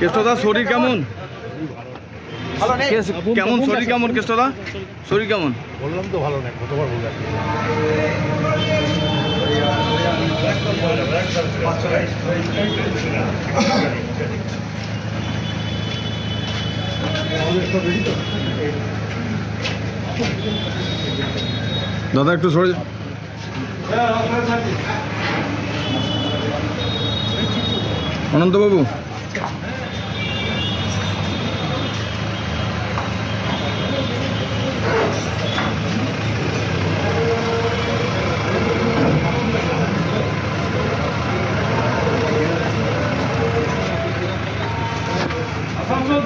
কেষ্টদা শরীর কেমন? ভালো নেই? কেস- কেমন? শরীর কেমন কেষ্টদা? শরীর কেমন? বললাম তো ভালো নেই কতবার বললাম? দাদা একটু সরে অনন্তবাবু।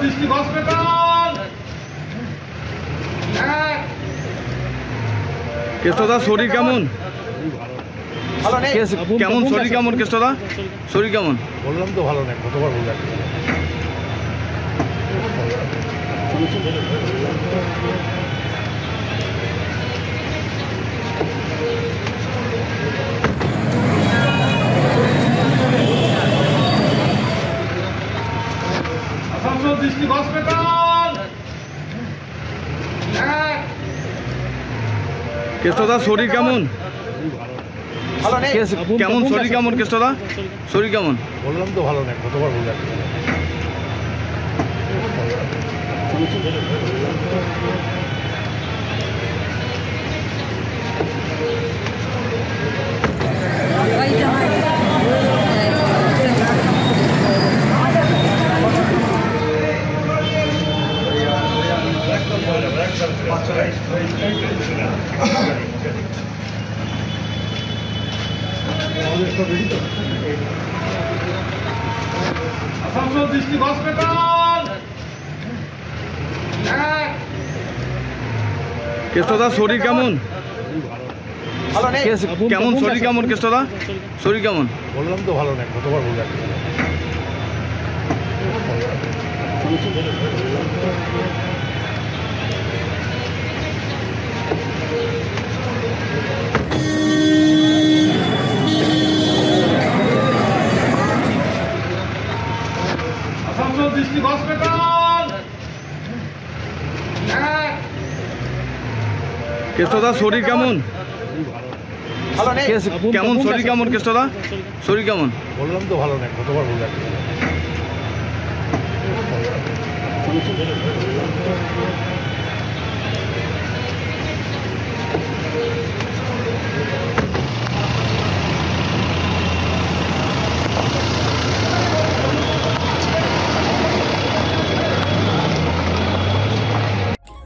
District hospital. কেষ্টদা শরীর কেমন? ভালো নেই। কেস- কেমন শরীর কেমন কেষ্টদা? শরীর কেমন? বললাম তো ভালো নেই কতবার বললাম। Asansol district hospital. কেষ্টদা শরীর কেমন? কেমন শরীর কেমন কেষ্টদা? শরীর কেমন? বললাম তো ভালো নেই কতবার বললাম আসানসোল ডিস্ট্রিক্ট হসপিটাল কেষ্টদা শরীর কেমন? ভালো নেই। কেস- কেমন শরীর কেমন কেষ্টদা? শরীর কেমন? বললাম তো ভালো নেই কতবার বললাম কেষ্টদা শরীর কেমন? ভালো নেই। কেস- কেমন শরীর কেমন কেষ্টদা? শরীর কেমন? বললাম তো ভালো নেই কতবার বললাম।